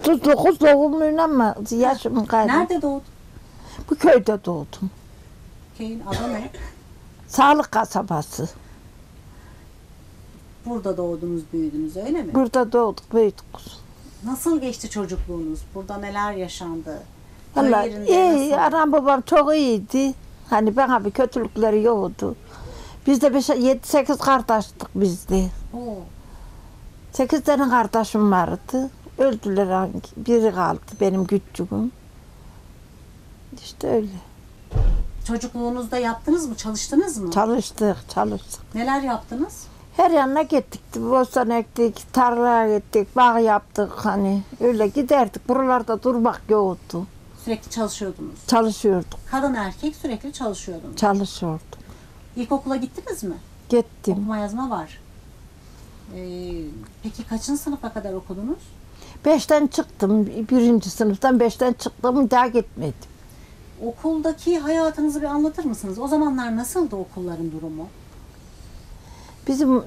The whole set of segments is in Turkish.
39 doğumluyum ama yaşımın kaydı. Nerede doğdun? Bu köyde doğdum. Köyün adı ne? Sağlık kasabası. Burada doğdunuz, büyüdünüz öyle mi? Burada doğduk, büyüdük. Nasıl geçti çocukluğunuz? Burada neler yaşandı? Köy Vallahi yerinde iyi, nasıl? anam babam çok iyiydi. Hani bana bir kötülükleri yoktu. Biz de 7-8 kardeştik biz de. Oo, 8 tane kardeşim vardı. Öldüler hangi. Biri kaldı benim küçüğüm. İşte öyle. Çocukluğunuzda yaptınız mı? Çalıştınız mı? Çalıştık, çalıştık. Neler yaptınız? Her yanına gittik. Bostan ektik, tarlaya gittik, bağ yaptık hani. Öyle giderdik. Buralarda durmak yoktu. Sürekli çalışıyordunuz. Çalışıyorduk, Kadın erkek sürekli çalışıyordunuz. çalışıyorduk. İlkokula gittiniz mi? Gittim. Okuma yazma var. Ee, peki kaçıncı sınıfa kadar okudunuz? Beşten çıktım. Birinci sınıftan beşten çıktım. Bir daha gitmedim. Okuldaki hayatınızı bir anlatır mısınız? O zamanlar nasıldı okulların durumu? Bizim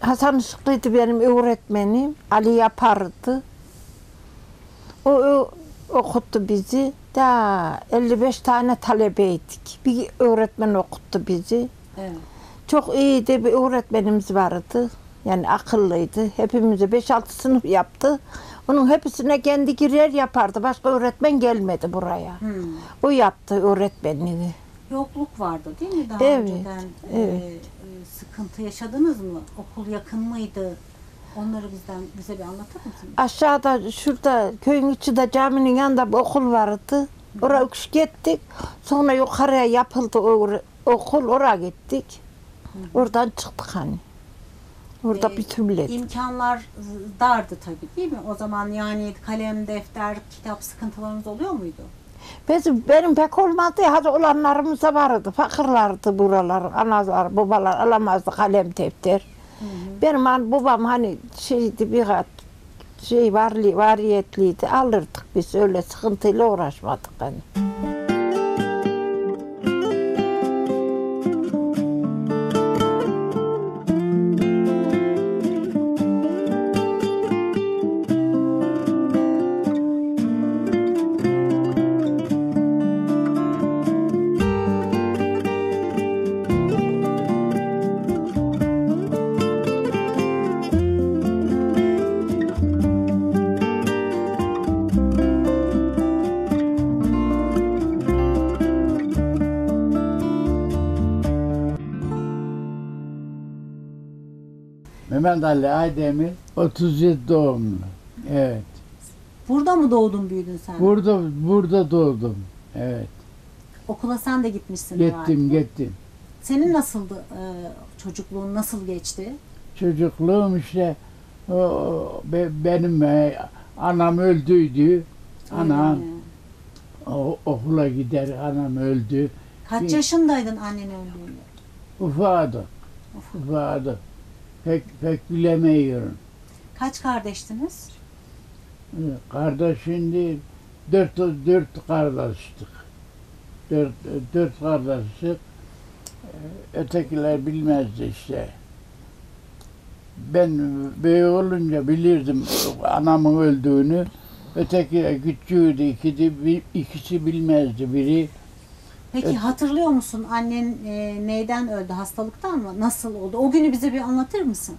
Hasan Işıklı'ydı benim öğretmenim. Ali yapardı. O, o okuttu bizi. Da 55 tane talebeydik. Bir öğretmen okuttu bizi. Evet. Çok iyiydi bir öğretmenimiz vardı. Yani akıllıydı. Hepimize 5-6 sınıf yaptı. Onun hepsine kendi girer yapardı. Başka öğretmen gelmedi buraya. Hmm. O yaptı öğretmenliği. Yokluk vardı değil mi daha Evet, önceden? evet. Ee, e, sıkıntı yaşadınız mı? Okul yakın mıydı? Onları bizden bize bir anlatır mısınız? Aşağıda şurada köyün içinde caminin yanında bir okul vardı. Oraya üç gittik. Sonra yukarıya yapıldı o okul. Oraya gittik. Oradan çıktık hani. Orada Ee, bitirledik. İmkanlar dardı tabii değil mi? O zaman yani kalem, defter, kitap sıkıntılarınız oluyor muydu? Bizim, benim pek olmadı. Hadi olanlarımız da vardı. Fakirlardı buralar. Analar, babalar alamazdı kalem defter. Benim an, babam hani şeydi bir kat şey varlı, variyetliydi. Alırdık biz öyle sıkıntıyla uğraşmadık hani. Mehmet Ali Aydemir 37 doğumlu. Evet. Burada mı doğdun büyüdün sen? Burada burada doğdum. Evet. Okula sen de gitmişsin herhalde. Gittim gittim. Senin nasıldı e, çocukluğun nasıl geçti? Çocukluğum işte o, o, be- benim e, anam öldüydü. Anam Öyle mi? o, okula gider anam öldü. Kaç yaşındaydın annen öldüğünde? Ufadı. Ufadı. Pek pek bilemiyorum. Kaç kardeştiniz? Kardeş şimdi dört, dört kardeştik. Dört, dört kardeştik. Ötekiler bilmezdi işte. Ben büyük olunca bilirdim anamın öldüğünü. Öteki küçüğüydü, ikisi, ikisi bilmezdi biri. Peki Evet. hatırlıyor musun annen e, neyden öldü? Hastalıktan mı? Nasıl oldu? O günü bize bir anlatır mısın?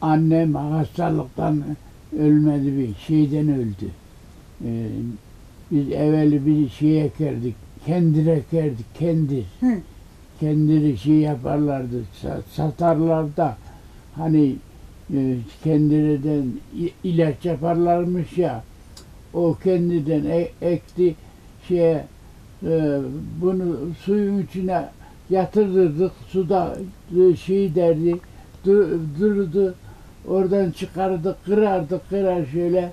Annem hastalıktan ölmedi bir şeyden öldü. Ee, biz evveli bir şey ekerdik. Kendir ekerdik, kendir. Hı. Kendiri şey yaparlardı, sa- satarlar da hani e, ilaç yaparlarmış ya. O kendiden e- ekti şeye e, bunu suyun içine yatırırdık. Suda e, şey derdi du- durdu. Oradan çıkardık, kırardık, kırar şöyle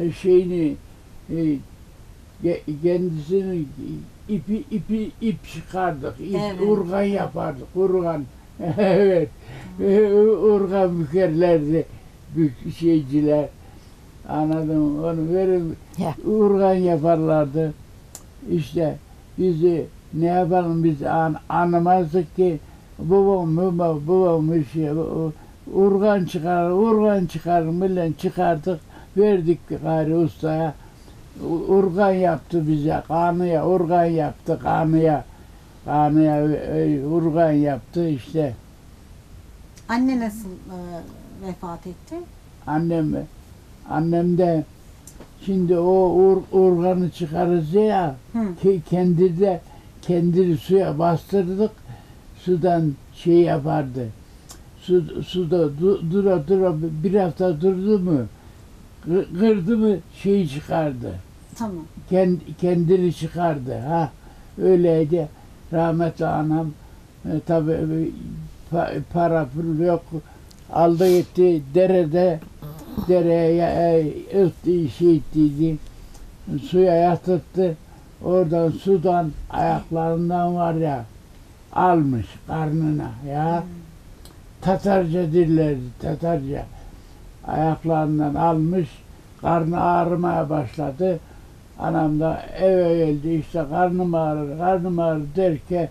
e, şeyini e, kendisini ipi ipi ip çıkardık. İp, Evet. urgan yapardık. Urgan. evet. E, urgan bükerlerdi büyük şeyciler. Anladım. Onu verin Ya. urgan yaparlardı. İşte bizi ne yapalım biz an, anlamazdık ki babam babam babam bir şey urgan çıkar urgan çıkar millet çıkardık verdik gari ustaya. Urgan yaptı bize. Kanıya urgan yaptı. Kanıya. Kanıya e, urgan yaptı işte. Anne nasıl e, vefat etti? Annem annem de şimdi o ur, urganı çıkarız ya Hı. ki kendi de kendini suya bastırdık sudan şey yapardı. Su, suda du- dura dura bir hafta durdu mu kı- kırdı mı şeyi çıkardı. Tamam. Kend, kendini çıkardı ha. Öyleydi. Rahmetli anam e, tabi pa- para pul yok. Aldı gitti derede dereye e, ıhtı şey ettiydi suya yatırttı. Oradan sudan ayaklarından var ya almış karnına ya. Tatarca dillerdi Tatarca. Ayaklarından almış karnı ağrımaya başladı. Anam da eve geldi işte karnım ağrır, karnım ağrır derken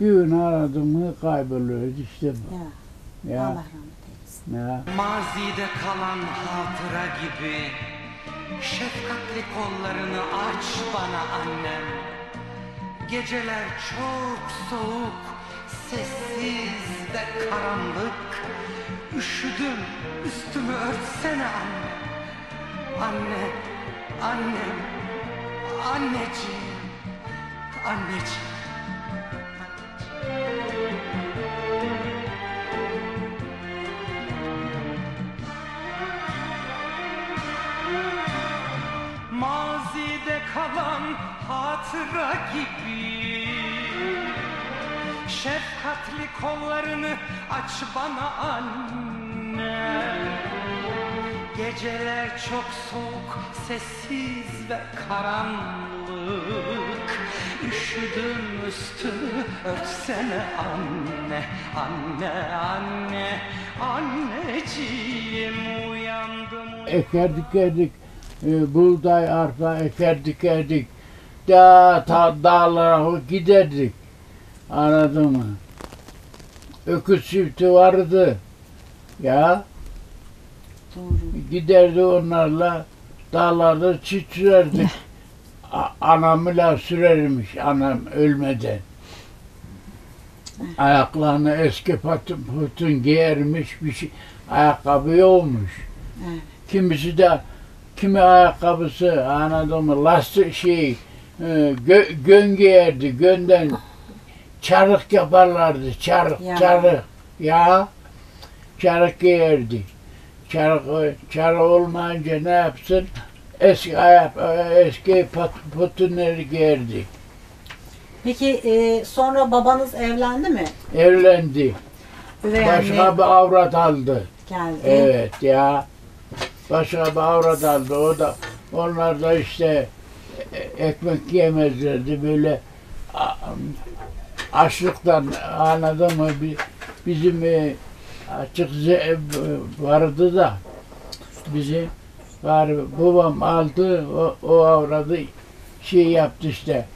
bir gün aradım mı kayboluyor işte bu. Ya, Ya, Allah rahmet. Ya. Mazide kalan hatıra gibi Şefkatli kollarını aç bana annem. Geceler çok soğuk Sessiz ve karanlık. Üşüdüm üstümü örtsene anne. Anne, annem, anneciğim Anneciğim. Mazide kalan hatıra gibi. Şefkatli kollarını aç bana anne. Geceler çok soğuk, sessiz ve karanlık. Üşüdüm üstümü örtsene anne Anne, anne, anneciğim uyandım Ekerdik ekerdik, e, buğday, arpa ekerdik ekerdik. Da, ta, dağlara giderdik. Anladın mı? Öküz çifti vardı. Ya Doğru. giderdi onlarla dağlarda çift sürerdik. A- Anamla sürermiş anam ölmeden. Ayaklarını eski patın putun giyermiş bir şey. Ayakkabı yokmuş. Evet. Kimisi de kimi ayakkabısı anladın mı lastik şey e, gö, gön giyerdi. Gönden çarık yaparlardı. Çarık, Ya. çarık. Ya çarık giyerdi. Çarık, çarık olmayınca ne yapsın? Eski ayak, eski pat, putunları giyerdi. Peki e, sonra babanız evlendi mi? Evlendi. Üvey Başka anne bir avrat aldı. geldi. Evet ya. Başka bir avrat aldı. O da onlar da işte e- ekmek yemezlerdi böyle açlıktan anladın mı? Bi- Bizim e, açık vardı da bizi var babam aldı o, o avradı şey yaptı işte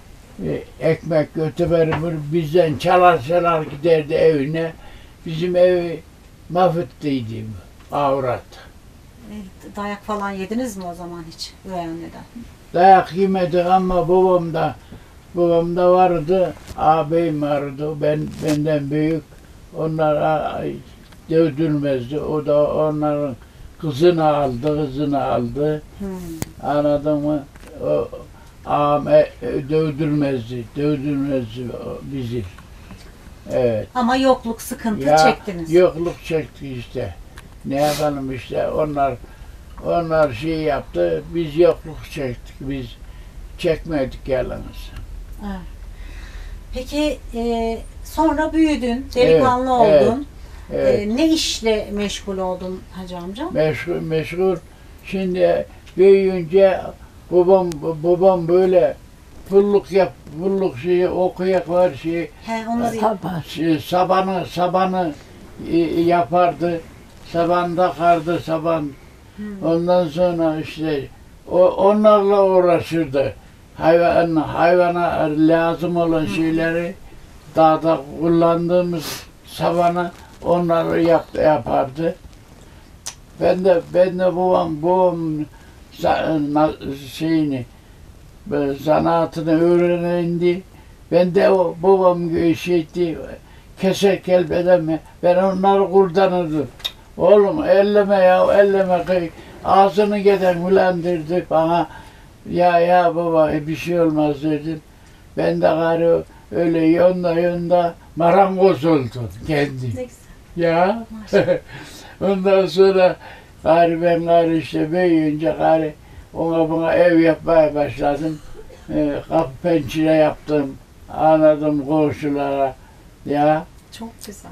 e, ekmek götürür bizden çalar çalar giderdi evine bizim evi mahvettiydi avrat. E, Dayak falan yediniz mi o zaman hiç üvey anneden? Dayak yemedik ama babam da babam da vardı, ağabeyim vardı, ben benden büyük. Onlar a- dövdürmezdi. O da onların kızını aldı, kızını aldı. Hmm. Anladın mı? O ağam e, dövdürmezdi, dövdürmezdi bizi. Evet. Ama yokluk, sıkıntı Ya, çektiniz. Yokluk çekti işte. Ne yapalım işte onlar onlar şey yaptı. Biz yokluk çektik. Biz çekmedik yalnız. Evet. Peki e, sonra büyüdün, delikanlı Evet, evet. oldun. Evet. E, ne işle meşgul oldun Hacı amca? meşgul meşgul. Şimdi büyüyünce babam babam böyle pulluk yap pulluk şeyi okuyak var şey He, onları Sabah. şey, sabanı sabanı e, yapardı. Saban takardı saban. Ondan sonra işte o onlarla uğraşırdı. Hayvan hayvana lazım olan şeyleri dağda kullandığımız sabana onları yap, yapardı. Ben de ben de babam babam şeyini böyle zanaatını öğrenendi. Ben de o babam şey etti. Keser kelbeden mi? Ben onları kurtarırdım. Oğlum elleme ya elleme. Ağzını geden mülendirdi bana. Ya ya baba e, bir şey olmaz dedim. Ben de gari öyle yonda yonda marangoz oldum güzel. Ya. Ondan sonra gari ben gari işte büyüyünce gari ona buna ev yapmaya başladım. Ee, kapı pencere yaptım. Anladım komşulara. Ya Çok güzel.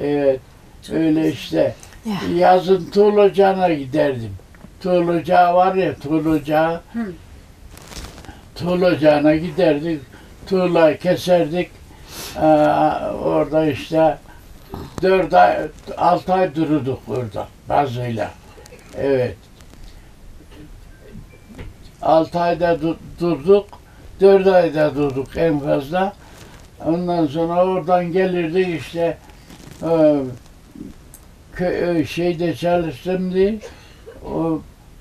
evet Çok öyle güzel. işte. Ya. Yazın Tuğluca'na giderdim. Tuğluca var ya Tuğluca. Tuğluca'na giderdik. Tuğla keserdik. Ee, orada işte dört ay, altı ay dururduk orada bazıyla. Evet. Altı ayda du- durduk. Dört ayda durduk en fazla. Ondan sonra oradan gelirdik işte e, şeyde çalıştım diye.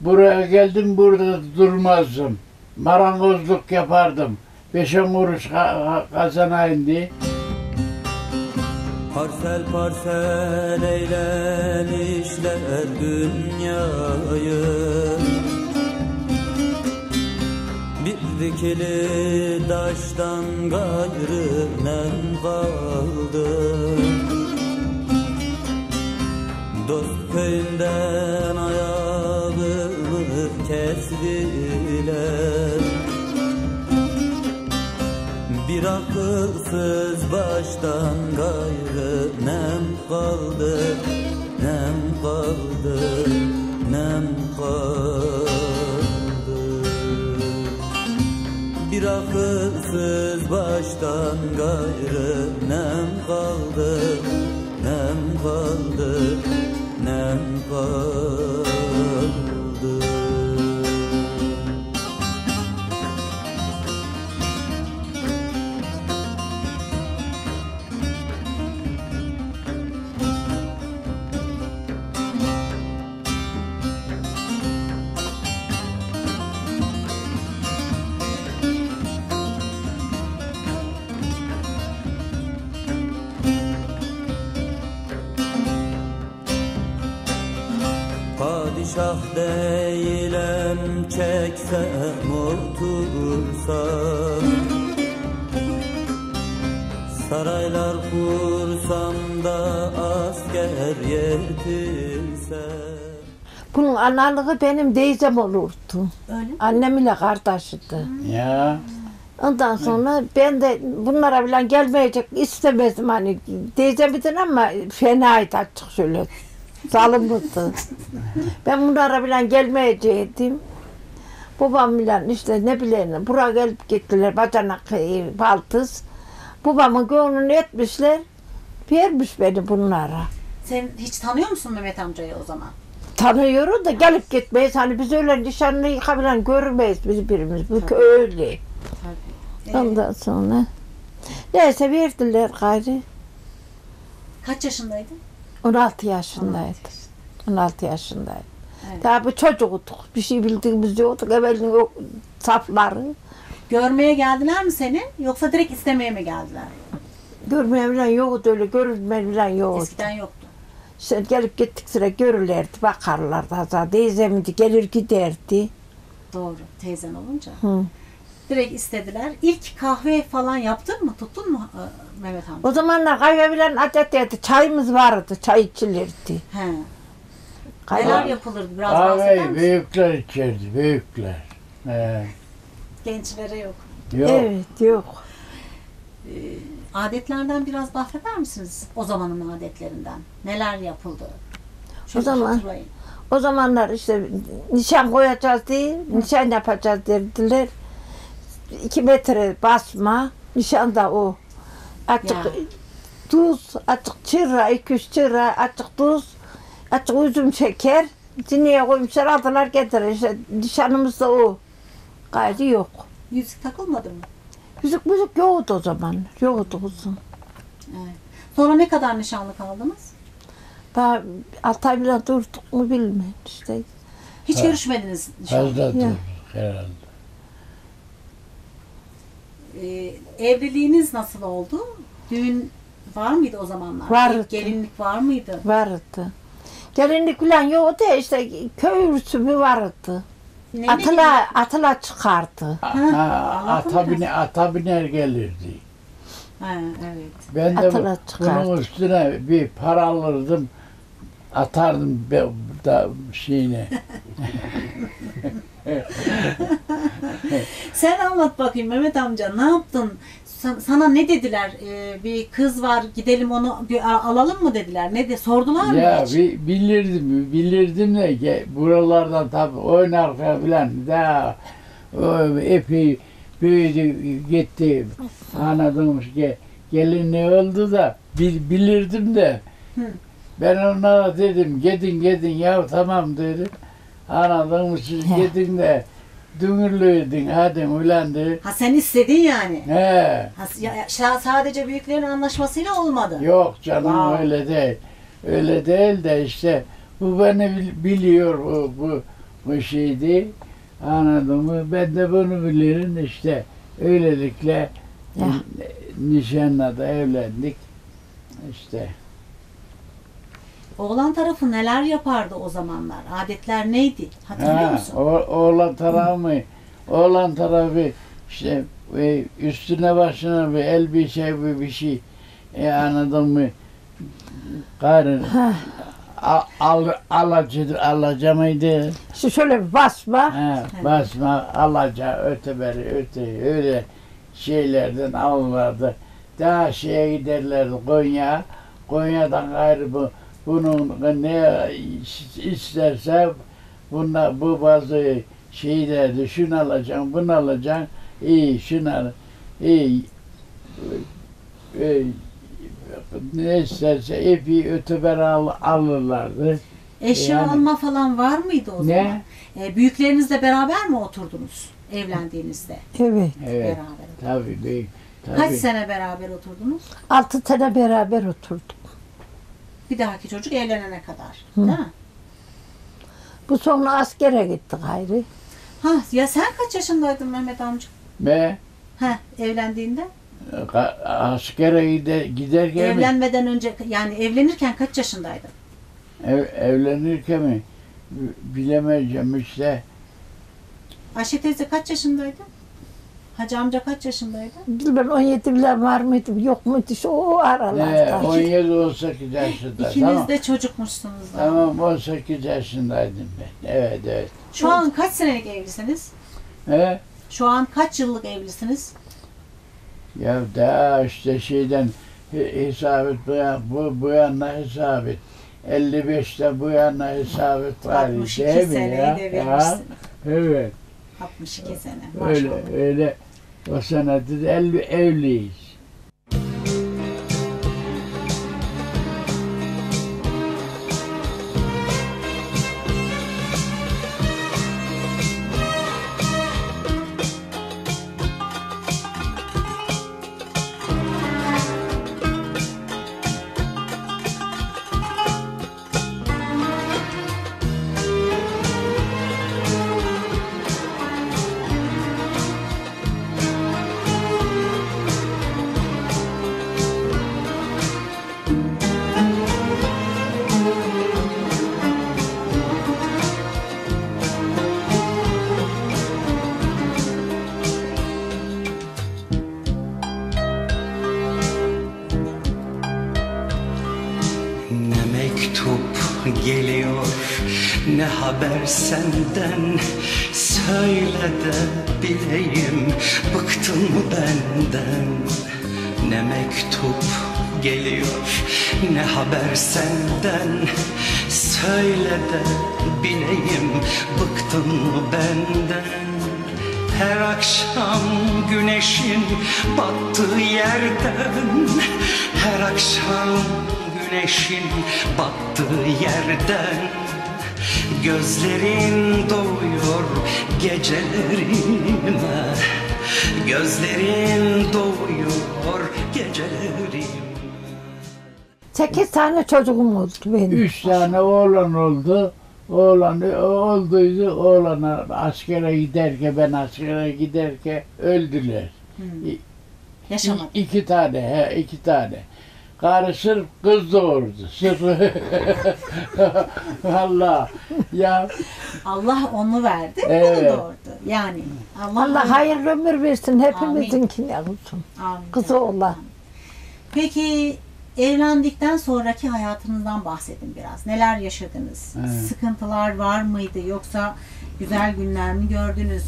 Buraya geldim burada durmazdım. Marangozluk yapardım. Beş on kuruş ka- ka- kazanayım diye. Parsel parsel eylemişler dünyayı Bir dikili taştan gayrı nem kaldı Dost köyünden ayağımı kestiler bir akılsız baştan gayrı nem kaldı, nem kaldı, nem kaldı. Bir akılsız baştan gayrı nem kaldı, nem kaldı, nem kaldı. Padişah değilim çeksem otursam Saraylar kursam da asker yetirsem Bunun analığı benim teyzem olurdu. Öyle mi? Annem ile kardeşiydi. Ya Ondan sonra ben de bunlara bile gelmeyecek istemezdim hani teyzemidin ama fenaydı açık şöyle zalimdi. ben bunlara bile gelmeyecektim. Babam bile işte ne bileyim buraya gelip gittiler bacanak e, baltız. Babamın gönlünü etmişler. Vermiş beni bunlara. Sen hiç tanıyor musun Mehmet amcayı o zaman? Tanıyoruz da gelip gitmeyiz. Hani biz öyle nişanlı yıkabilen görmeyiz biz birimiz. Bu öyle. Tabii. Ee, Ondan sonra neyse verdiler gayrı. kaç yaşındaydın? 16 yaşındaydı. 16 yaşındaydı. Evet. Daha bu çocuktuk. Bir şey bildiğimiz yoktu. Evvelin o safları. Görmeye geldiler mi seni? Yoksa direkt istemeye mi geldiler? Görmeye bilen yoktu öyle. Görülmeye bilen yoktu. Eskiden yoktu. İşte gelip gittik sıra görürlerdi. Bakarlardı. Hatta teyzemdi gelir giderdi. Doğru. Teyzen olunca. Hı. Direkt istediler. İlk kahve falan yaptın mı? Tuttun mu e, Mehmet amca? O zamanlar kahve bilen adetteydi. Çayımız vardı. Çay içilirdi. He. Kahve- Neler yapılırdı? Biraz bahseder kahveyi misin? büyükler içerdi, büyükler. Ee, Gençlere yok. yok. Evet yok. Adetlerden biraz bahseder misiniz? O zamanın adetlerinden. Neler yapıldı? O zaman- hatırlayın. O zamanlar işte nişan koyacağız diye, nişan yapacağız dediler. İki metre basma, nişan da o. Açık Ya. tuz, açık çıra, iki üç çıra, açık tuz, açık üzüm şeker. Dineye koymuşlar aldılar getirir. İşte nişanımız da o. Gayrı yok. Yüzük takılmadı mı? Yüzük müzik yoktu o zaman. Yoktu kuzum. Evet. Sonra ne kadar nişanlı kaldınız? Daha altı ay bile durduk mu bilmiyorum işte. Hiç Ha. görüşmediniz inşallah. Fazladır Ya. herhalde. Ee, evliliğiniz nasıl oldu? Düğün var mıydı o zamanlar? Vardı. Gelinlik var mıydı? Vardı. Gelinlik falan yoktu işte köy ürsümü vardı. Ne Atıla, atıla çıkardı. Ha, anlatın ata, bine, ata biner gelirdi. Ha, evet. Ben de Atıla bu- çıkardı. bunun üstüne bir para alırdım. Atardım be, da şeyine. Sen anlat bakayım Mehmet amca ne yaptın? Sa- Sana ne dediler? Ee, bir kız var gidelim onu bir alalım mı dediler? Ne de sordular mı ya hiç? bi- bilirdim, bilirdim de ge- buralardan tabii oynarken filan daha o epey büyüdü gitti. Anladın ki gelin ne oldu da bil- bilirdim de Hı. ben onlara dedim gidin gidin ya tamam dedim. Anladın mı siz gidin de dünürlüydün hadi ulan dedi. Ha sen istedin yani. He. Ha, ya- ya- sadece büyüklerin anlaşmasıyla olmadı. Yok canım Wow. öyle değil. Öyle değil de işte bu beni bil- biliyor bu, bu, bu şeydi. Anladın mı? Ben de bunu bilirim işte. Öylelikle Ya. nişanla da evlendik. İşte Oğlan tarafı neler yapardı o zamanlar? Adetler neydi? Hatırlıyor ha, musun? o, oğlan tarafı oğlan tarafı işte e, üstüne başına bir elbise bir bir şey e, anladın mı? Karın al, al, alacı, alaca mıydı? işte şöyle bir basma. Ha, basma, alaca, öte beri, öte, öyle şeylerden alırlardı. Daha şeye giderlerdi Konya. Konya'dan gayrı bu, bunun ne isterse bunda, bu bazı şeylerdi. Şunu alacaksın, bunu alacaksın. İyi, şunu al. İyi. E, ne isterse epi öteber al, alırlardı. Eşya yani- alma falan var mıydı o Ne? zaman? Ee, büyüklerinizle beraber mi oturdunuz evlendiğinizde? Evet. Evet. Beraber. Tabii büyük. Tabii. Kaç sene beraber oturdunuz? Altı sene beraber oturduk. Bir dahaki çocuk evlenene kadar. Hı. Değil mi? Bu sonra askere gittik ayrı. Ha ya sen kaç yaşındaydın Mehmet amca? Ve Ha evlendiğinde? Ka- askere gider, giderken mi? Evlenmeden önce yani evlenirken kaç yaşındaydın? Ev, evlenirken mi? Bilemeyeceğim işte. Ayşe teyze kaç yaşındaydı? Hacı amca kaç yaşındaydı? Bilmem 17 bile var mıydı yok muydu işte o aralarda. 17 18 yaşında. İkiniz Tamam. de çocukmuşsunuz da. Tamam 18 yaşındaydım ben. Evet evet. Şu an kaç senelik evlisiniz? He? Şu an kaç yıllık evlisiniz? Ya daha işte şeyden he- hesap et bu, bu, bu yana hesap et. 55'te bu yana hesap et var 62 değil mi seneyi ya? de vermişsiniz. Evet. 62 sene. Öyle Maşallah. öyle. O senedir evli, evliyiz. Haber senden Söyle de bileyim bıktın mı benden? Ne mektup geliyor ne haber senden? Söyle de bileyim bıktın mı benden? Her akşam güneşin battığı yerden Her akşam güneşin battığı yerden Gözlerin doğuyor gecelerime Gözlerin doğuyor gecelerime 8 tane çocuğum oldu benim. Üç tane oğlan oldu. Oğlan olduydu. Oğlana askere giderken ben askere giderken öldüler. İ- Yaşamadı. İki tane, he, iki tane. Karı sırf kız doğurdu. Sırf. Valla. Ya Allah onu verdi, Evet. onu doğurdu. Yani Allah, Allah hayırlı ömür versin hepimizinkine olsun. Amin. Kızı oğlan. Peki evlendikten sonraki hayatınızdan bahsedin biraz. Neler yaşadınız? Evet. Sıkıntılar var mıydı yoksa güzel günler mi gördünüz?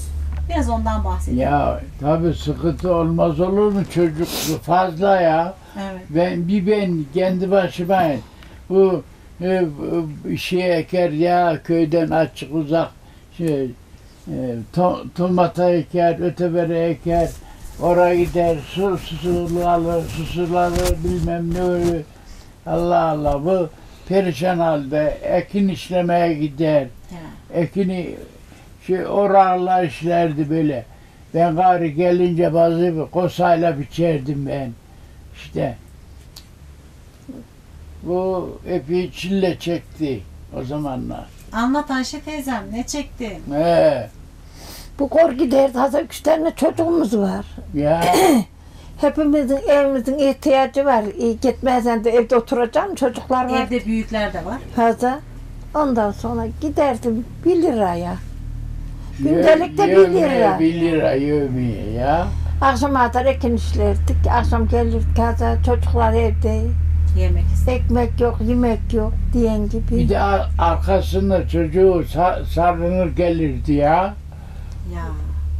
Biraz ondan bahsedin. ya tabii sıkıntı olmaz olur mu çocuk fazla ya. Evet. Ben bir ben kendi başıma bu e, şey eker ya köyden açık uzak şey e, to, tomata eker, öteberi eker, oraya gider, su susulanır, susulanır, bilmem ne öyle. Allah Allah bu perişan halde ekin işlemeye gider. Ekini şey oralar işlerdi böyle. Ben gari gelince bazı bir kosayla biçerdim ben. İşte bu epey çile çekti o zamanlar. Anlat Ayşe teyzem ne çekti? He, Bu kor giderdi. Hazır üç tane çocuğumuz var. ya Hepimizin evimizin ihtiyacı var. İyi gitmezsen de evde oturacaksın çocuklar var. Evde büyükler de var. Fazla. Ondan sonra giderdim bir liraya. Gündelik de bir lira. Bir lira yevmiye ya. Akşama kadar ekin işlerdik. Akşam gelirdik kaza çocuklar evde. Yemek istedim. Ekmek yok, yemek yok diyen gibi. Bir de ar- arkasında çocuğu sa- sarılır gelirdi ya. Ya.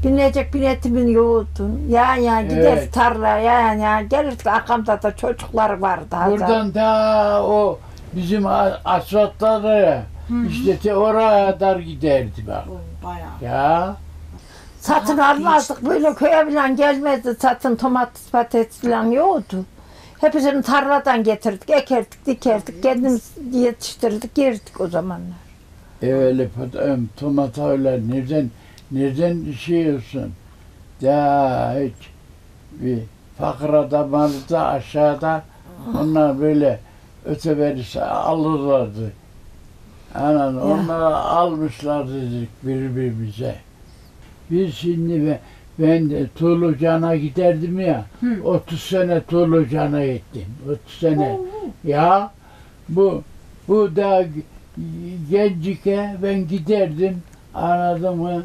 Binecek biletimin yoğurdun. Ya ya gider Evet. tarlaya ya ya gelirdik arkamda da çocuklar vardı. hazır. Buradan da o bizim a- asfaltlara işte te oraya kadar giderdi bak. O bayağı. Ya Satın Daha almazdık böyle köye falan gelmezdi satın domates patates falan yoktu. Hepsini tarladan getirdik, ekerdik, dikerdik, kendimiz yetiştirdik, yerdik o zamanlar. e öyle pat- em, tomata öyle nereden nereden olsun. Ya hiç bir fakir adam vardı aşağıda onlar böyle öteberi alırlardı. Anan onları almışlar dedik birbirimize. Biz şimdi ben, ben de Tuğlucan'a giderdim ya. Hı. 30 sene Tuğlucan'a gittim. 30 sene. Ya bu bu da gencike ben giderdim anladın mı?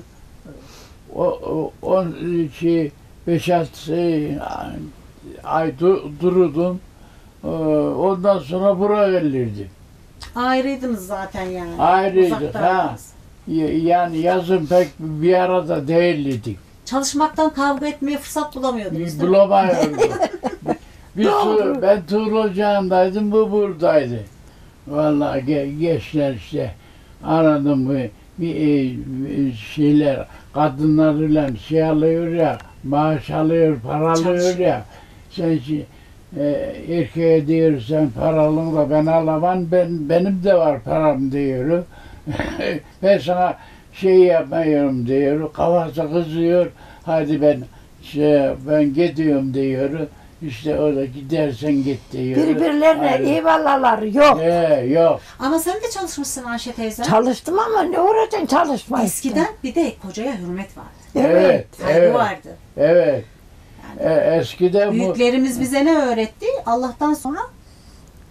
O, o, o şey 5-6 şey, ay du- dururdum. Ee, Ondan sonra buraya gelirdim. Ayrıydınız zaten yani. Ayrıydık, Uzaktaydınız. Y- Yani yazın pek bir arada değildik. Çalışmaktan kavga etmeye fırsat bulamıyordunuz değil mi? Bulamıyorduk. Doğru. tu- ben Tuğrul Ocağı'ndaydım, bu buradaydı. Vallahi ge- gençler işte anladın mı? Bir, e, bir şeyler kadınlarıyla şey alıyor ya, maaş alıyor, para alıyor Çalışıyor. ya. Sen şey, e, erkeğe diyor sen paralın da ben alamam, ben, benim de var param diyor. ben sana şey yapmıyorum diyor, kafası kızıyor, hadi ben şey, ben gidiyorum diyor. İşte o da gidersen git diyor. Birbirlerine Ayrı. eyvallahlar yok. Ee, yok. Ama sen de çalışmışsın Ayşe teyze. Çalıştım ama ne uğraşacaksın çalışma işte. Eskiden bir de kocaya hürmet vardı. Evet. Saygı evet, vardı. evet. E, eskiden bu, Büyüklerimiz bize ne öğretti? Allah'tan sonra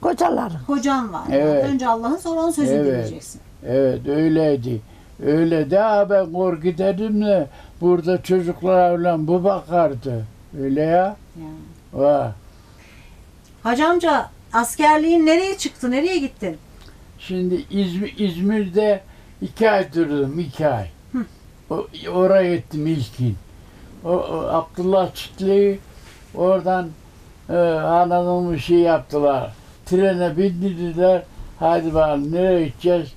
Kocaların. kocan var. Evet. Önce Allah'ın sonra onun sözünü Evet. dinleyeceksin. evet öyleydi. Öyle de ha, ben korku giderdim de burada çocuklar falan bu bakardı. Öyle ya. Yani. Vah. Hacı amca askerliğin nereye çıktı? Nereye gittin? Şimdi İzmir, İzmir'de iki ay durdum, iki ay. Hı. O, oraya gittim ilkin. Abdullah Çitli'yi oradan e, mı şey yaptılar. Trene bindirdiler. Hadi bakalım nereye gideceğiz?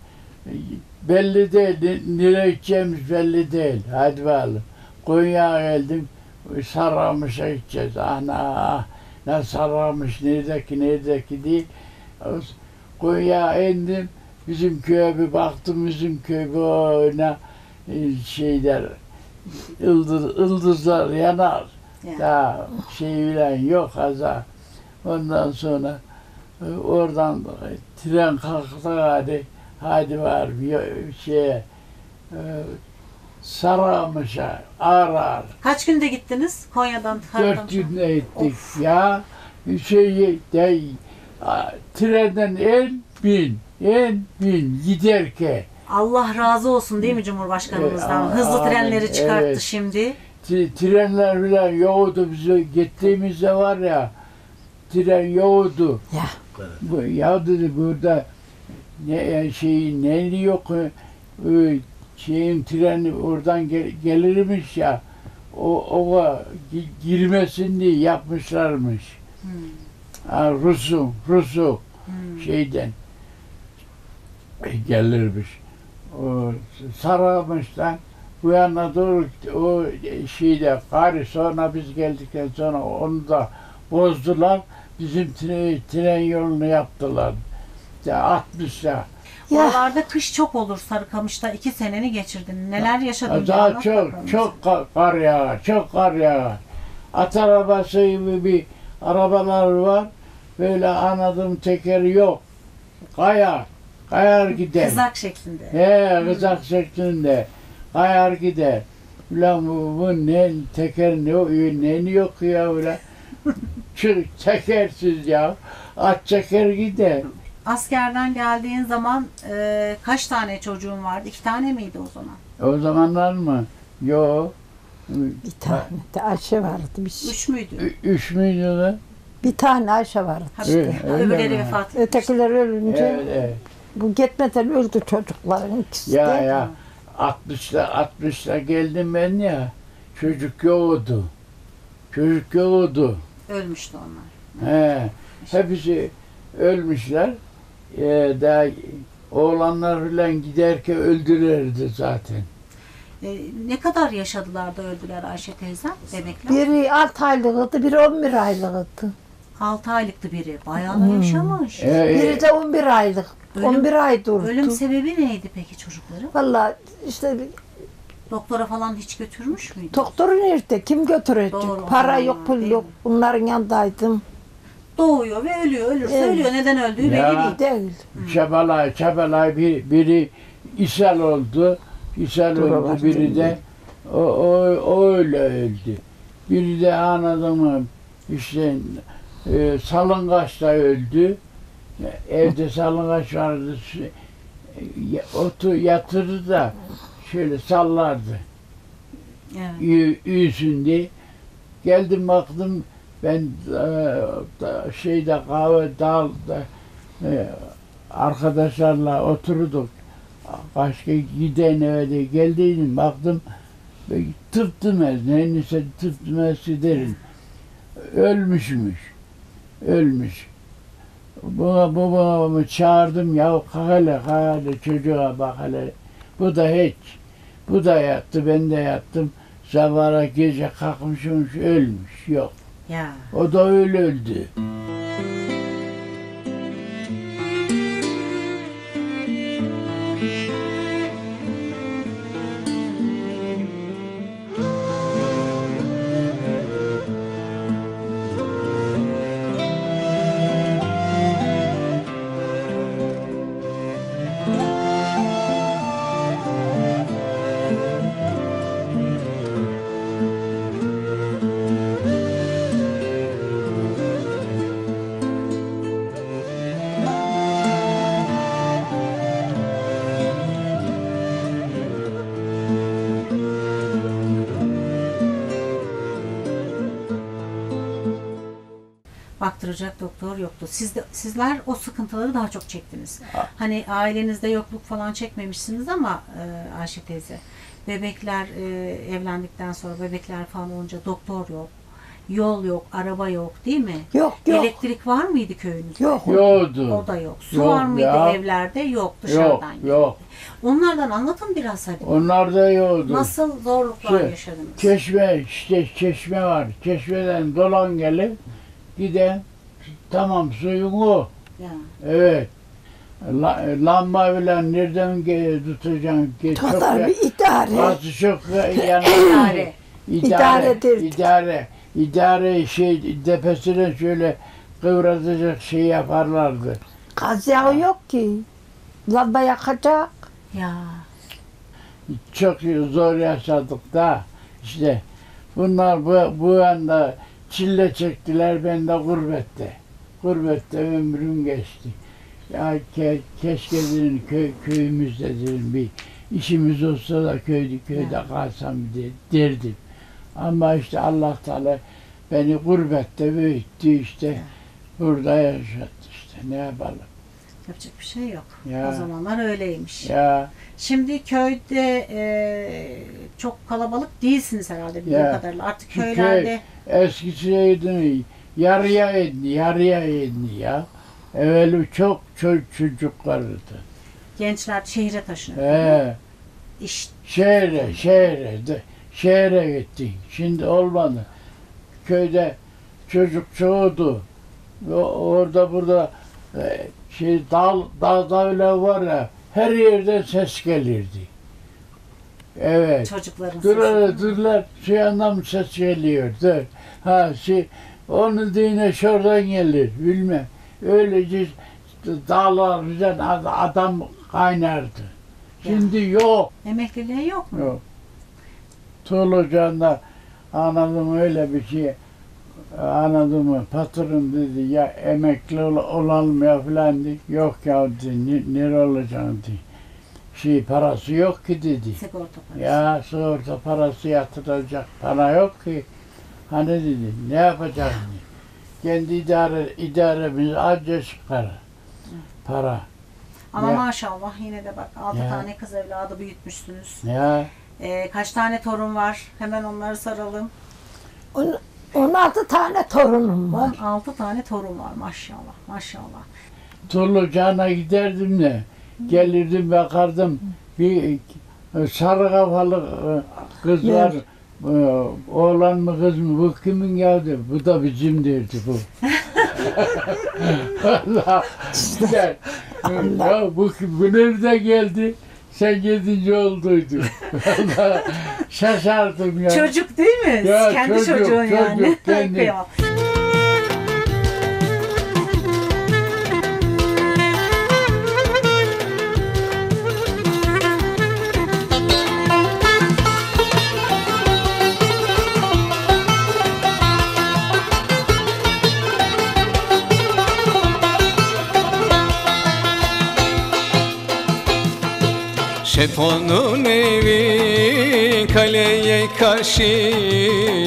Belli değil. ne- Nereye gideceğimiz belli değil. Hadi bakalım. Konya'ya geldim. Sarramış'a gideceğiz. Ana ne sarramış neredeki neredeki değil. Konya'ya indim. Bizim köye bir baktım. Bizim köy böyle e, şeyler yıldız, yıldızlar yanar. Yani. Daha şey bilen yok haza. Ondan sonra e, oradan e, tren kalktı hadi. hadi var bir şey e, Saramış'a ağır ağır. Kaç günde gittiniz Konya'dan? Dört günde gittik ya. Şey, de, trenden en bin, en bin giderken Allah razı olsun değil mi Cumhurbaşkanımızdan? Hızlı amin, trenleri çıkarttı evet. şimdi. T- trenler bile yoktu bize gittiğimizde var ya tren yoktu. Ya. Bu, ya dedi burada ne yani şeyin neyli yok e, e, şeyin treni oradan gel- gelirmiş ya o ova gi- girmesin diye yapmışlarmış. Hmm. Ha, Rus'u, Rus'u Hmm. şeyden e, gelirmiş. O Saramış'tan bu yana doğru o şeyde gari sonra biz geldikten sonra onu da bozdular. Bizim tren, tren yolunu yaptılar. İşte 60'la. Ya Oralarda kış çok olur Sarıkamış'ta. iki seneni geçirdin. Neler yaşadın? Daha anlat çok çok ka- kar yağar, çok kar yağar. At arabası gibi bir arabalar var. Böyle anladım tekeri yok. Kayar, kayar gider. Kızak şeklinde. He, kızak şeklinde. Kayar gider. Ulan bu, bu ne teker ne o ne yok ya ulan. Çık tekersiz ya. At çeker gider. Askerden geldiğin zaman e, kaç tane çocuğun vardı? İki tane miydi o zaman? O zamanlar mı? Yok. bir tane de Ayşe vardı. Bir, şey. Üç müydü? Ü- Üç müydü lan? bir tane Ayşe vardı. Ha, öyle öbürleri vefat etmiş. Ötekiler ölünce Evet, evet. Bu gitmeden öldü çocukların ikisi Ya de. ya 60'la 60'la geldim ben ya. Çocuk yoktu. Çocuk yoktu. Ölmüştü onlar. He. Hepsi ölmüşler. Ee, daha oğlanlar falan giderken öldürürdü zaten. E, ne kadar yaşadılar da öldüler Ayşe teyzem? Bebekler. Biri 6 aylıktı, biri 11 aylıktı. 6 aylıktı biri. Bayağı da yaşamış. Ee, Biri de 11 aylık. Ölüm- 11 ay durdu. Ölüm sebebi neydi peki çocukların? Vallahi işte Doktora falan hiç götürmüş müydü? doktoru nerede? Kim götürecek? Doğru, Para yok, pul değil yok. mi? Bunların yanındaydım. Doğuyor ve ölüyor. Ölürse Evet. ölüyor. Neden öldüğü Ya. belli değil. Değil. Çabalay çabalay bir, biri ishal oldu. İshal Doğru, oldu biri de o, o, o öyle öldü. Biri de anladın mı işte e, salıngaçta öldü. Evde salıngaç vardı. Otu yatırdı da şöyle sallardı. Evet. Üyüsün diye. Geldim baktım ben e, şeyde kahve dağıldı. E, arkadaşlarla oturduk. Başka giden eve de geldiydim baktım böyle tıp demez. Neyse tıp demez derim. Ölmüşmüş. Ölmüş. Buna babamı çağırdım ya hele hele çocuğa bak hele. Bu da hiç. Bu da yattı ben de yattım. Sabahına gece kalkmışmış ölmüş. Yok. Ya. O da öyle öldü. Baktıracak doktor yoktu. Siz de, sizler o sıkıntıları daha çok çektiniz. Hani ailenizde yokluk falan çekmemişsiniz ama e, Ayşe teyze bebekler e, evlendikten sonra bebekler falan olunca doktor yok. Yol yok, araba yok değil mi? Yok yok. Elektrik var mıydı köyünüzde? Yok. Yoktu. O da yok. Su Yok var mıydı ya. evlerde? Yok Yok, dışarıdan. geldi. yok. Onlardan anlatın biraz hadi. Onlar da yoktu. Nasıl zorluklar Şey, yaşadınız? Çeşme, işte çeşme var. Çeşmeden dolan gelip giden tamam suyun o. Ya. Evet. La, lamba bile nereden ge- tutacaksın? Ge- çok ya- bir idare. Bazı çok yani İdare. idare, İdaredir. idare, idare şey tepesine şöyle kıvratacak şey yaparlardı. Gaz yağı yok ki. lamba yakacak. Ya Çok zor yaşadık da işte bunlar bu, bu anda çile çektiler ben de gurbette. Gurbette ömrüm geçti. Ya ke, keşke dedim köy, köyümüzde dedim bir işimiz olsa da köyde köyde Ya. kalsam de- derdim. Ama işte Allah Teala beni gurbette büyüttü işte. Burada yaşattı işte ne yapalım. yapacak bir şey yok. Ya. O zamanlar öyleymiş. Ya Şimdi köyde e, çok kalabalık değilsiniz herhalde bildiğim kadarıyla. Artık köylerde Eskisiydi yarıya indi, yarıya indi ya. Evveli çok çocuk vardı. gençler şehire taşınıyor. He, İş şehre, şehre, de, şehre gittik. Şimdi olmadı. Köyde çocuk çoğudu. Orada burada e, şey dağ, dağda öyle var ya, her yerden ses gelirdi. Evet. çocukların durlar, şu yandan ses geliyor. Dur. Ha, şey, onun dine şuradan gelir, bilmem. Öylece dağlar güzel ad- adam kaynardı. Şimdi yok, Emekliliğe yok mu? yok. Tuğlucan'da anladım öyle bir şey. Anladım mı? Patron dedi ya emekli ol, olalım ya filan dedi. Yok ya dedi, ne, nere olacaksın dedi. Şey parası yok ki dedi. Sigorta parası. Ya sigorta parası yatıracak para yok ki. Hani dedi ne yapacağız? Kendi idare, idaremiz anca çıkar. Para. Ama Ya. maşallah yine de bak 6 Ya. tane kız evladı büyütmüşsünüz. Ya E, kaç tane torun var? Hemen onları saralım. On, 16 tane torunum var. 16 tane torun var maşallah. Maşallah. Turlucağına giderdim de gelirdim bakardım bir sarı kafalı e, kız var. E, Oğlan mı kız mı bu kimin geldi? Bu da bizim derdi bu. Allah. Güzel. Ya bu, bu nerede geldi? Sen gidince olduydu. Allah. Şaşardım ya. Çocuk değil mi? Ya, Kendi çocuk, çocuğun yani. çocuk, kendi. Şefonun evi kaleye karşı.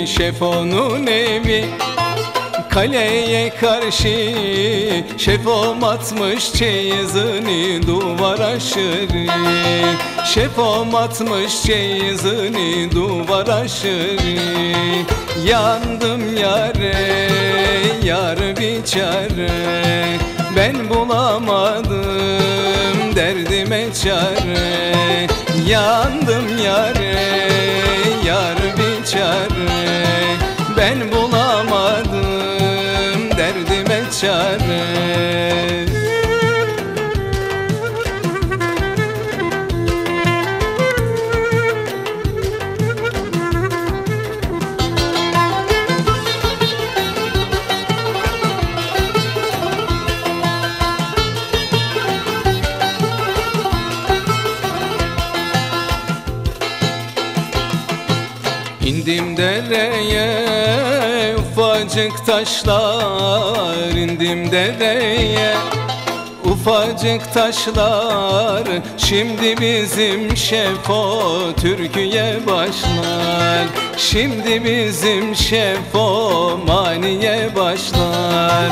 Şefonun evi kaleye karşı. Şefom atmış çeyizini duvar aşırı Şefom atmış çeyizini duvar aşırı Yandım yare yar bir çare Ben bulamadım derdime çare Yandım yare yar bir çare. Ben bulamadım derdime çare İndim dereye ufacık taşlar. İndim dereye Ufacık taşlar. Şimdi bizim şefo türküye başlar. Şimdi bizim şefo maniye başlar.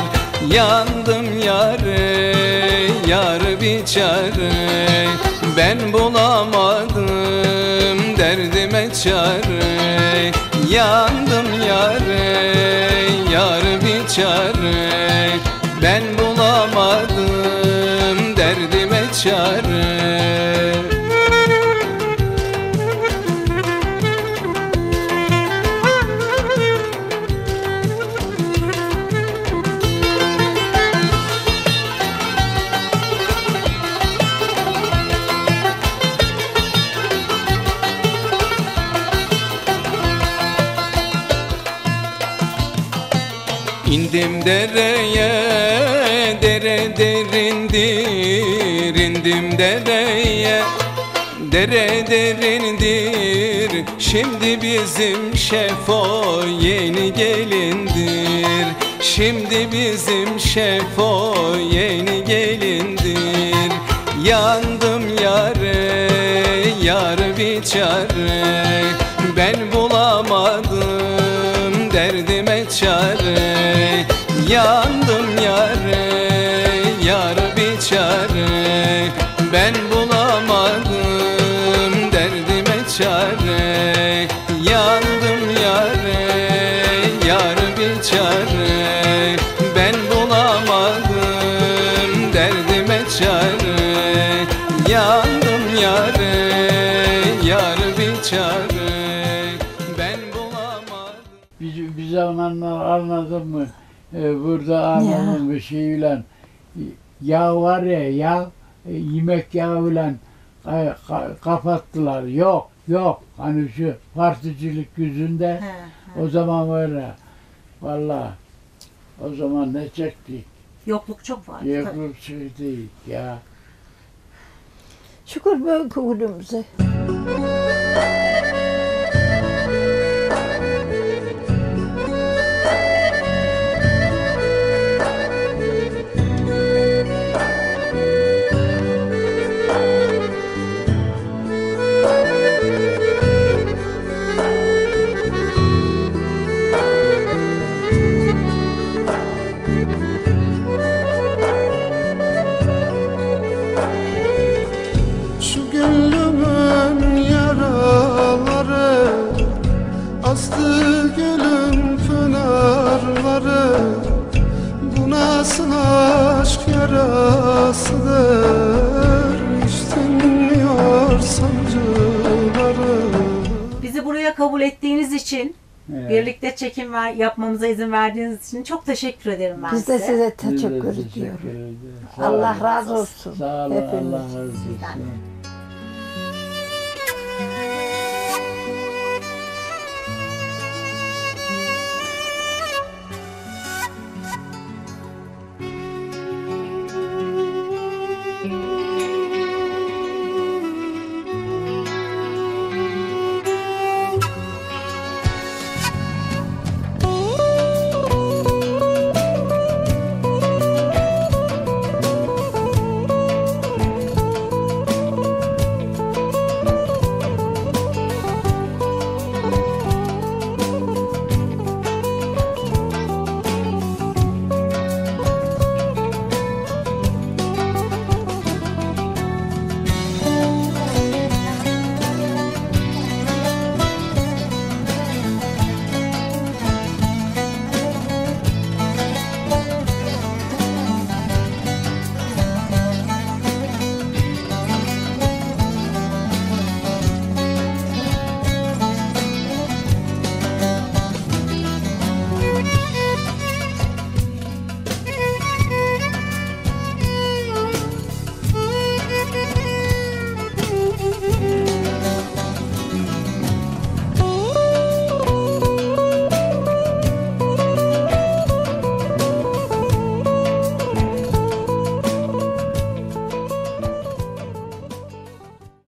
Yandım yare yar bir çare Ben bulamadım derdime çare Yandım yare yar bir çare Ben bulamadım derdime çare dereye, dere derindir indim dereye. Dere derindir Şimdi bizim şefo yeni gelindir. Şimdi bizim şefo yeni gelindir. Yandım yare yar bir çare Ben anladın mı? Ee, burada anamın bir şeyle yağ var ya yağ e, yemek yağıyla ka- ka- kapattılar. Yok yok hani şu particilik yüzünde He, he. o zaman öyle. Vallahi o zaman ne çektik? Yokluk çok var. Yokluk çektik ya. Şükür büyük günümüze. İçin, Evet. birlikte çekim ver, yapmamıza izin verdiğiniz için çok teşekkür ederim ben Biz de size. size Biz de teşekkür teşekkür ediyoruz. Sağ Allah olun. razı olsun. Sağ olun Hepimiz. Allah razı olsun.